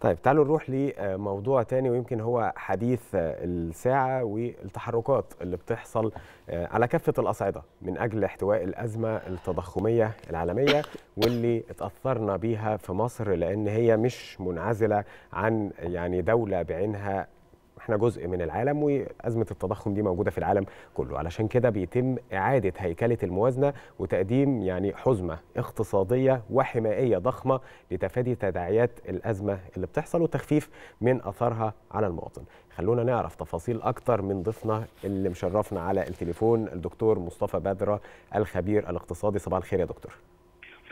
طيب تعالوا نروح لموضوع تاني ويمكن هو حديث الساعة والتحركات اللي بتحصل على كافة الأصعدة من أجل احتواء الأزمة التضخمية العالمية واللي اتأثرنا بيها في مصر لأن هي مش منعزلة عن يعني دولة بعينها إحنا جزء من العالم وأزمة التضخم دي موجودة في العالم كله. علشان كده بيتم إعادة هيكلة الموازنة وتقديم يعني حزمة اقتصادية وحمائيه ضخمة لتفادي تداعيات الأزمة اللي بتحصل وتخفيف من أثارها على المواطن. خلونا نعرف تفاصيل أكتر من ضيفنا اللي مشرفنا على التليفون الدكتور مصطفى بدرة الخبير الاقتصادي. صباح الخير يا دكتور.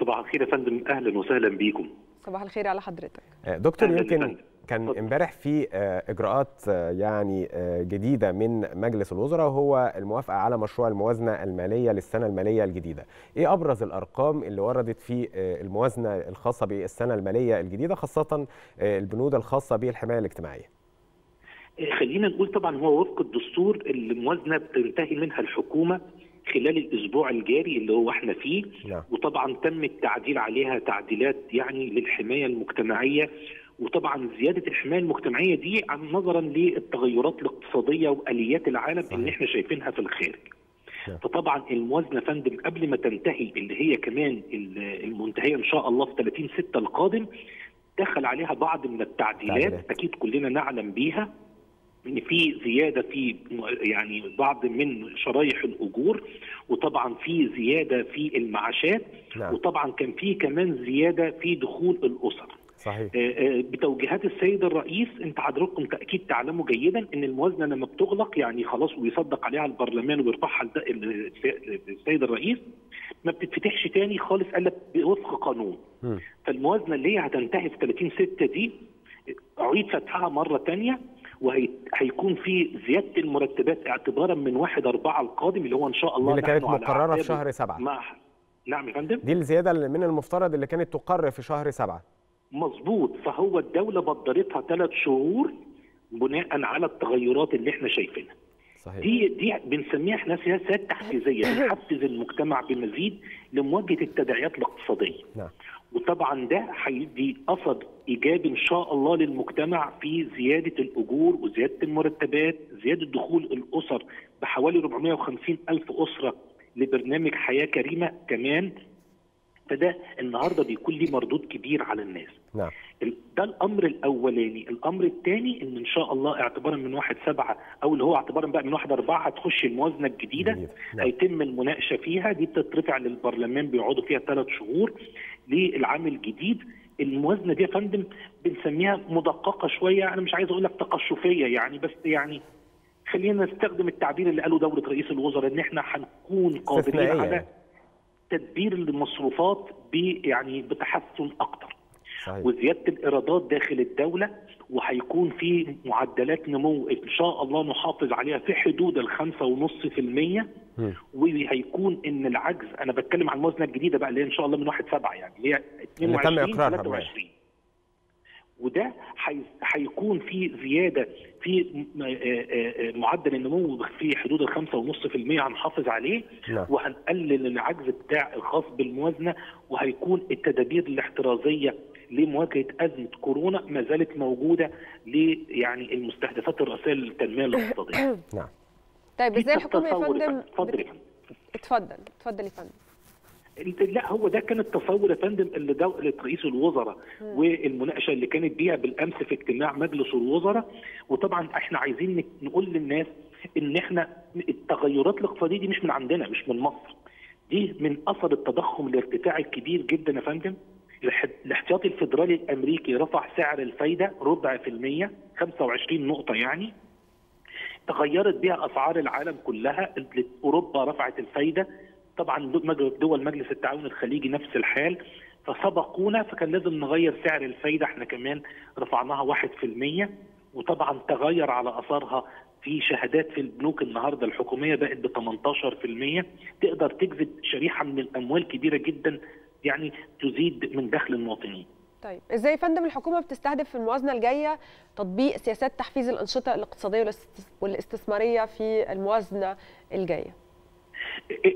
صباح الخير يا فندم. أهلا وسهلا بيكم. صباح الخير على حضرتك. دكتور يمكن كان امبارح في اجراءات يعني جديدة من مجلس الوزراء وهو الموافقة على مشروع الموازنة المالية للسنة المالية الجديدة. إيه أبرز الأرقام اللي وردت في الموازنة الخاصة بالسنة المالية الجديدة خاصة البنود الخاصة بالحماية الاجتماعية؟ خلينا نقول طبعا هو وفق الدستور الموازنة بتنتهي منها الحكومة خلال الأسبوع الجاري اللي هو إحنا فيه نعم. وطبعا تم التعديل عليها تعديلات يعني للحماية المجتمعية وطبعا زيادة الحمايه المجتمعية دي نظرا للتغيرات الاقتصادية وآليات العالم صحيح. اللي إحنا شايفينها في الخارج. فطبعا الموازنة فندم قبل ما تنتهي اللي هي كمان المنتهية إن شاء الله في 30 6 القادم دخل عليها بعض من التعديلات تعديلات. أكيد كلنا نعلم بيها إن في زيادة في يعني بعض من شرايح الأجور وطبعا في زيادة في المعاشات نعم. وطبعا كان في كمان زيادة في دخول الأسر صحيح. آه، آه، بتوجيهات السيد الرئيس انت حضراتكم تأكيد تعلموا جيدا إن الموازنة لما بتغلق يعني خلاص ويصدق عليها البرلمان ويرفعها السيد الرئيس ما بتتفتحش تاني خالص إلا بوفق قانون. مم. فالموازنة اللي هي هتنتهي في 30 6 دي أعيد فتحها مرة تانية وهيكون في زيادة المرتبات اعتبارا من 1 4 القادم اللي هو إن شاء الله اللي كانت مقررة في شهر سبعة. مع نعم يا فندم؟ دي الزيادة من المفترض اللي كانت تقر في شهر سبعة. مظبوط. فهو الدولة بدرتها ثلاث شهور بناء على التغيرات اللي إحنا شايفينها. صحيح. دي دي بنسميها إحنا سياسات تحفيزية. بنحفز المجتمع بمزيد لمواجهة التداعيات الاقتصادية. نعم. وطبعا ده هيدي اثر ايجابي إن شاء الله للمجتمع في زيادة الأجور وزيادة المرتبات زيادة دخول الأسر بحوالي 450 ألف أسرة لبرنامج حياة كريمة كمان. فده النهارده بيكون ليه مردود كبير على الناس نعم ده الأمر الأولاني الأمر الثاني إن إن شاء الله اعتبارا من 1 7 أو اللي هو اعتبارا بقى من 1 4 هتخش الموازنة الجديدة. نعم. هيتم المناقشة فيها دي بتترفع للبرلمان بيقعدوا فيها ثلاث شهور للعام الجديد الموازنة دي يا فندم بنسميها مدققة شوية أنا مش عايز أقول لك تقشفية يعني بس يعني خلينا نستخدم التعبير اللي قاله دولة رئيس الوزراء إن إحنا هنكون قادرين على يعني. تدبير المصروفات يعني بتحسن أكتر. صحيح. وزيادة الإيرادات داخل الدولة وهيكون في معدلات نمو إن شاء الله نحافظ عليها في حدود ال 5.5% مم. وهيكون إن العجز أنا بتكلم عن الموازنة الجديدة بقى اللي هي إن شاء الله من 1 7 يعني اللي هي اللي تم 22 إقرارها 23 وده هي- هيكون في زيادة في معدل النمو في حدود ال 5.5% هنحافظ عليه نعم. وهنقلل العجز بتاع الخاص بالموازنة وهيكون التدابير الاحترازية لمواجهة أزمة كورونا ما زالت موجودة ل يعني المستهدفات الرئيسيه للتنمية الاقتصاديه. نعم طيب إزاي الحكومة يا تصور فندم اتفضل يا بت- فندم. اتفضل اتفضل يا فندم لا هو ده كان التصور يا فندم اللي دوله رئيس الوزراء والمناقشة اللي كانت بيها بالأمس في اجتماع مجلس الوزراء. وطبعا إحنا عايزين نقول للناس إن إحنا التغيرات الاقتصادية دي مش من عندنا مش من مصر. دي من أثر التضخم الارتفاعي الكبير جدا يا فندم. الاحتياطي الفدرالي الأمريكي رفع سعر الفايدة ربع في المية 25 نقطة يعني. تغيرت بها أسعار العالم كلها أوروبا رفعت الفايدة. طبعا دول مجلس التعاون الخليجي نفس الحال فسبقونا فكان لازم نغير سعر الفايدة. إحنا كمان رفعناها 1% وطبعا تغير على اثرها في شهادات في البنوك النهارده. الحكومية بقت ب 18% تقدر تجذب شريحه من الأموال كبيرة جدا يعني تزيد من دخل المواطنين. طيب إزاي يا فندم الحكومة بتستهدف في الموازنة الجاية تطبيق سياسات تحفيز الأنشطة الاقتصادية والاست- والاستثمارية في الموازنة الجاية؟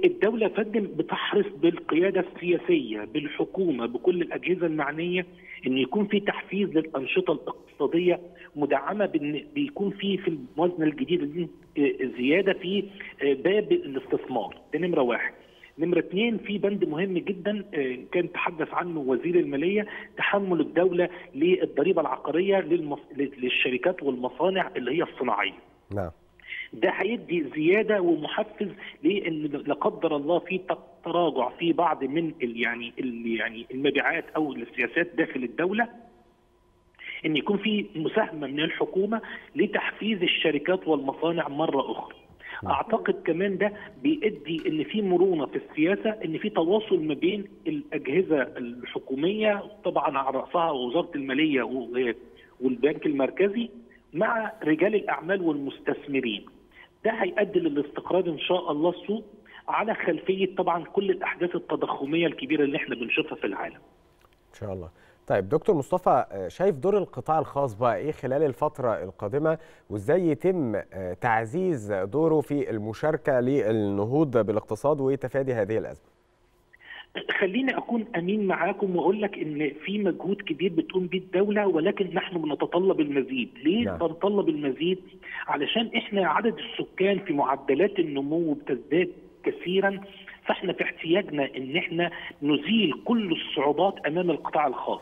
الدولة يا فندم بتحرص بالقيادة السياسية بالحكومة بكل الأجهزة المعنية إن يكون في تحفيز للأنشطة الاقتصادية مدعمة بإن بيكون في في الموازنة الجديدة دي زيادة في باب الاستثمار. ده نمرة واحد. نمرة اثنين في بند مهم جدا كان تحدث عنه وزير المالية تحمل الدولة للضريبة العقارية. للشركات والمصانع اللي هي الصناعية. نعم. ده هيدي زيادة ومحفز لأن لا قدر الله في تراجع في بعض من ال يعني يعني المبيعات أو السياسات داخل الدولة إن يكون في مساهمة من الحكومة لتحفيز الشركات والمصانع مرة أخرى. أعتقد كمان ده بيؤدي إن في مرونة في السياسة إن في تواصل ما بين الأجهزة الحكومية طبعا على رأسها وزاره المالية والبنك المركزي مع رجال الأعمال والمستثمرين. ده هيؤدي للاستقرار إن شاء الله السوق على خلفية طبعا كل الأحداث التضخمية الكبيرة اللي إحنا بنشوفها في العالم. إن شاء الله. طيب دكتور مصطفى شايف دور القطاع الخاص بقى إيه خلال الفترة القادمة وإزاي يتم تعزيز دوره في المشاركة للنهوض بالاقتصاد وتفادي هذه الأزمة؟ خليني أكون أمين معاكم وأقول لك إن في مجهود كبير بتقوم به الدولة ولكن نحن بنتطلب المزيد، ليه نعم. بنطلب المزيد؟ علشان إحنا عدد السكان في معدلات النمو بتزداد كثيرا فإحنا في احتياجنا إن إحنا نزيل كل الصعوبات أمام القطاع الخاص.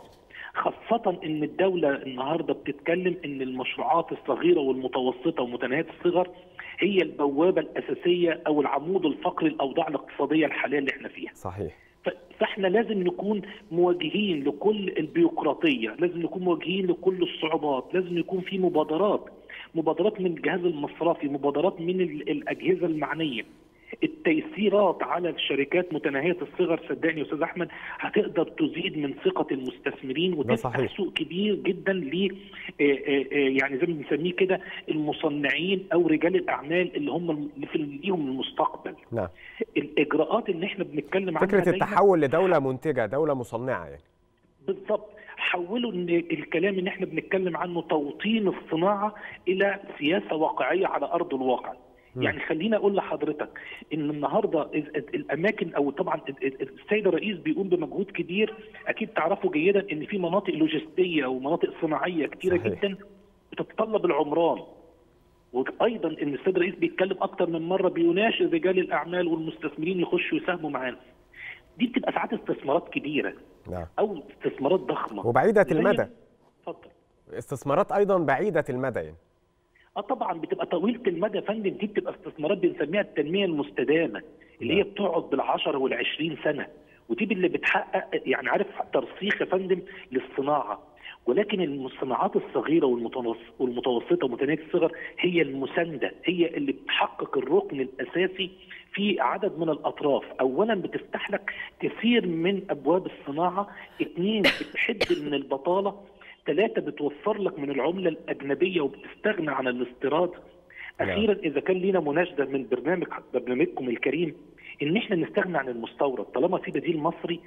خاصة إن الدولة النهاردة بتتكلم إن المشروعات الصغيرة والمتوسطة ومتناهية الصغر هي البوابة الأساسية أو العمود الفقري الأوضاع الاقتصادية الحالية اللي إحنا فيها. صحيح. فاحنا لازم نكون مواجهين لكل البيروقراطيه، لازم نكون مواجهين لكل الصعوبات، لازم يكون في مبادرات، مبادرات من الجهاز المصرفي، مبادرات من الأجهزة المعنية. التيسيرات على الشركات متناهية الصغر صدقني أستاذ أحمد هتقدر تزيد من ثقة المستثمرين وتفتح سوق كبير جدا ل يعني زي ما بنسميه كده المصنعين أو رجال الأعمال اللي هم اللي في ليهم المستقبل. نعم. الإجراءات اللي إحنا بنتكلم عنها فكرة التحول لدولة منتجة، دولة مصنعة يعني. بالضبط حولوا إن الكلام اللي إحنا بنتكلم عنه توطين الصناعة إلى سياسة واقعية على أرض الواقع. يعني خليني أقول لحضرتك إن النهارده الأماكن أو طبعا السيد الرئيس بيقوم بمجهود كبير أكيد تعرفوا جيدا إن في مناطق لوجستية ومناطق صناعية كتيرة صحيح. جدا بتتطلب العمران. وأيضا إن السيد الرئيس بيتكلم أكتر من مرة بيناشد رجال الأعمال والمستثمرين يخشوا يساهموا معانا. دي بتبقى ساعات استثمارات كبيرة نعم. أو استثمارات ضخمة. وبعيدة المدى. اتفضل. استثمارات أيضا بعيدة المدى يعني. آه طبعا بتبقى طويلة المدى يا فندم دي بتبقى استثمارات بنسميها التنمية المستدامة اللي هي بتقعد بال10 وال20 سنة ودي اللي بتحقق يعني عارف ترسيخ يا فندم للصناعة. ولكن الصناعات الصغيرة والمتوسطة ومتناهية الصغر هي المساندة هي اللي بتحقق الركن الأساسي في عدد من الأطراف، اولا بتفتح لك كثير من أبواب الصناعة، اثنين بتحد من البطالة، ثلاثة بتوفر لك من العملة الأجنبية وبتستغنى عن الاستيراد. أخيرا إذا كان لينا مناشدة من برنامج برنامجكم الكريم إن إحنا نستغنى عن المستورد. طالما في بديل مصري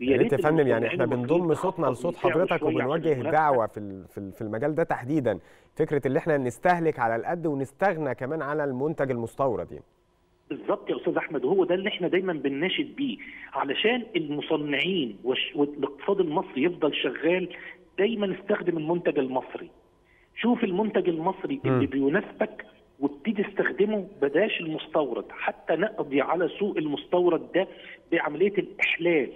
يا ريت يا فندم يعني إحنا بنضم صوتنا لصوت حضرتك وبنوجه دعوه في في المجال ده تحديدا. فكرة اللي إحنا نستهلك على القد ونستغنى كمان على المنتج المستورد يعني. بالظبط يا أستاذ أحمد. وهو ده اللي إحنا دايما بنناشد بيه. علشان المصنعين والإقتصاد المصري يفضل شغال دايما استخدم المنتج المصري شوف المنتج المصري م. اللي بيناسبك وابتدي استخدمه بداش المستورد حتى نقضي على سوق المستورد ده بعملية الإحلال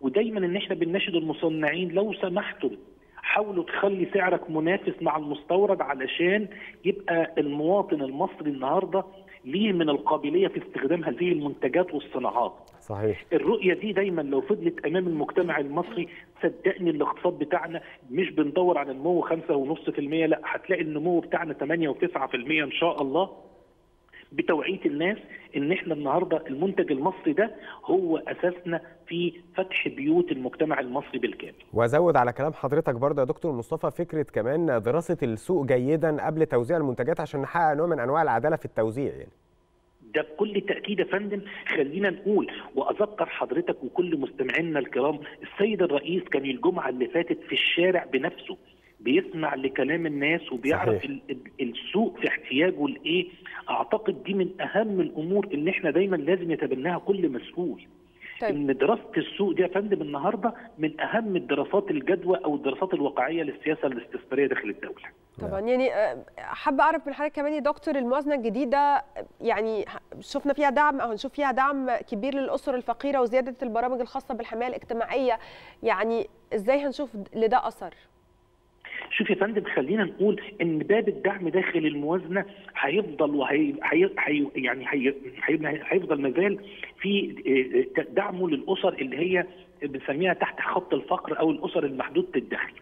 ودايما إن إحنا بنناشد المصنعين لو سمحتم حاولوا تخلي سعرك منافس مع المستورد علشان يبقى المواطن المصري النهارده ليه من القابلية في استخدام هذه المنتجات والصناعات. صحيح. الرؤية دي دايما لو فضلت أمام المجتمع المصري صدقني الاقتصاد بتاعنا مش بندور على النمو 5.5% لا هتلاقي النمو بتاعنا 8 و9% إن شاء الله بتوعية الناس إن إحنا النهارده المنتج المصري ده هو أساسنا في فتح بيوت المجتمع المصري بالكامل. وأزود على كلام حضرتك برضه يا دكتور مصطفى فكرة كمان دراسة السوق جيدا قبل توزيع المنتجات عشان نحقق نوع من أنواع العدالة في التوزيع يعني. ده بكل تأكيد يا فندم خلينا نقول وأذكر حضرتك وكل مستمعينا الكرام السيد الرئيس كان الجمعة اللي فاتت في الشارع بنفسه بيسمع لكلام الناس وبيعرف صحيح. ال- ال- السوق في احتياجه لإيه. أعتقد دي من أهم الأمور اللي إحنا دايما لازم يتبناها كل مسؤول. طيب. إن دراسة السوق دي يا فندم النهارده من أهم الدراسات الجدوى أو الدراسات الواقعية للسياسة الاستثمارية داخل الدولة. طبعا. يعني آه، حابة أعرف من حضرتك كمان يا دكتور الموازنة الجديدة يعني شفنا فيها دعم أو هنشوف فيها دعم كبير للأسر الفقيرة وزيادة البرامج الخاصة بالحماية الاجتماعية. يعني إزاي هنشوف لده أثر؟ شوف يا فندم خلينا نقول إن باب الدعم داخل الموازنة هيفضل وهي هي هي يعني هي هي- هيفضل مازال في آه، دعمه للأسر اللي هي بنسميها تحت خط الفقر أو الأسر المحدودة الدخل.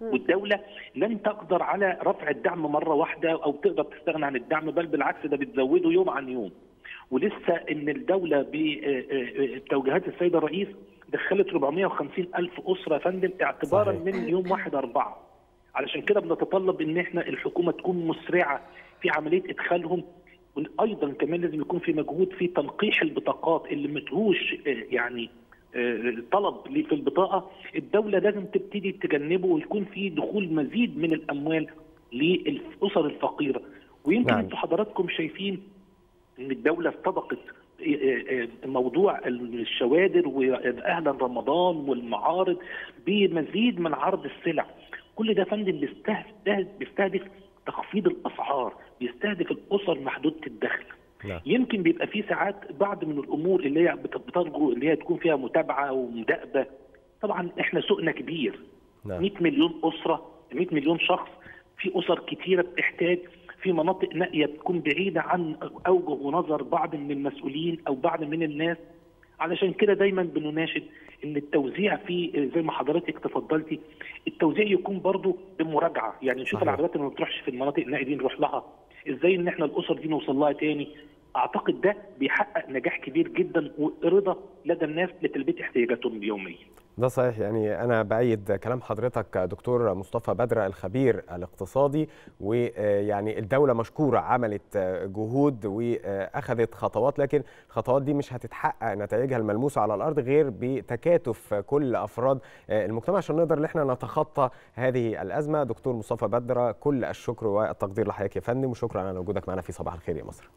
والدولة لن تقدر على رفع الدعم مرة واحدة أو تقدر تستغنى عن الدعم بل بالعكس ده بتزوده يوم عن يوم. ولسه إن الدولة بتوجيهات السيد الرئيس دخلت 450 ألف أسرة يا فندم اعتبارا صحيح. من يوم 1 4 علشان كده بنتطلب إن إحنا الحكومة تكون مسرعة في عملية إدخالهم وأيضا كمان لازم يكون في مجهود في تنقيح البطاقات اللي آه، يعني آه، طلب ليه في البطاقة الدولة لازم تبتدي تجنبه ويكون في دخول مزيد من الأموال للأسر الفقيرة. ويمكن نعم. أنتم حضراتكم شايفين إن الدولة استبقت موضوع الشوادر واهلا رمضان والمعارض بمزيد من عرض السلع. كل ده فندم بيستهدف بيستهدف تخفيض الأسعار بيستهدف الأسر محدودة الدخل. نعم. يمكن بيبقى في ساعات بعض من الأمور اللي هي بت- بترجو اللي هي تكون فيها متابعة ومداقبه طبعا إحنا سوقنا كبير. نعم. 100 مليون أسرة 100 مليون شخص. في أسر كتيرة بتحتاج. في مناطق نائية بتكون بعيدة عن أوجه ونظر بعض من المسؤولين أو بعض من الناس. علشان كده دايما بنناشد إن التوزيع في زي ما حضرتك تفضلتي التوزيع يكون برضو بمراجعة. يعني نشوف. العربيات اللي ما بتروحش في المناطق النائية دي نروح لها. إزاي ان إحنا الاسر دي نوصل لها تاني؟ اعتقد ده بيحقق نجاح كبير جدا ورضا لدى الناس لتلبية احتياجاتهم اليومية. ده صحيح. يعني أنا بأيد كلام حضرتك دكتور مصطفى بدر الخبير الاقتصادي ويعني الدولة مشكورة عملت جهود وأخذت خطوات لكن الخطوات دي مش هتتحقق نتائجها الملموسة على الأرض غير بتكاتف كل أفراد المجتمع. عشان نقدر إن إحنا نتخطى هذه الأزمة دكتور مصطفى بدر كل الشكر والتقدير لحضرتك يا فندم وشكرا على وجودك معنا في صباح الخير يا مصر.